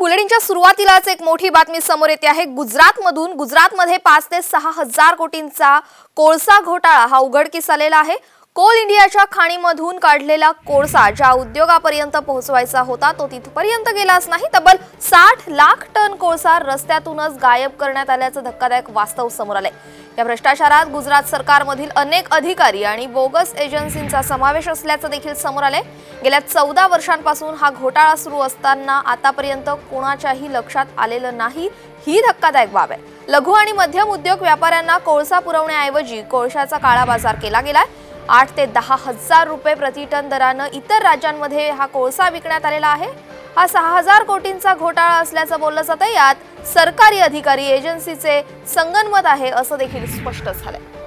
बुलेटिनच्या सुरुवातीलाच एक मोठी बातमी समोर येते आहे. गुजरातमधून गुजरातमध्ये पाच ते सहा हजार कोटींचा कोळसा घोटाळा हा उघडकीस आलेला आहे. कोल इंडियाच्या खाणीमधून काढलेला कोळसा ज्या उद्योगापर्यंत पोहोचवायचा होता तो तिथपर्यंत गेलाच नाही. तब्बल साठ लाख टन कोळसा रस्त्यातूनच गायब करण्यात आल्याचं धक्कादायक वास्तव समोर आलंय. या भ्रष्टाचारात गुजरात सरकारमधील अनेक अधिकारी आणि बोगस एजन्सींचा समावेश असल्याचं देखील समोर आले गेल्या चौदा वर्षांपासून हा घोटाळा सुरू असताना आतापर्यंत कोणाच्याही लक्षात आलेलं नाही. ही धक्कादायक बाब आहे. लघु आणि मध्यम उद्योग व्यापाऱ्यांना कोळसा पुरवण्याऐवजी कोळशाचा काळा बाजार केला गेलाय. आठ ते दहा हजार रुपये प्रतिटन दरानं इतर राज्यांमध्ये हा कोळसा विकण्यात आलेला आहे. हा सहा हजार कोटींचा घोटाळा असल्याचं बोललं जातं यात सरकारी अधिकारी एजन्सीचे संगनमत आहे असं देखील स्पष्ट झालंय.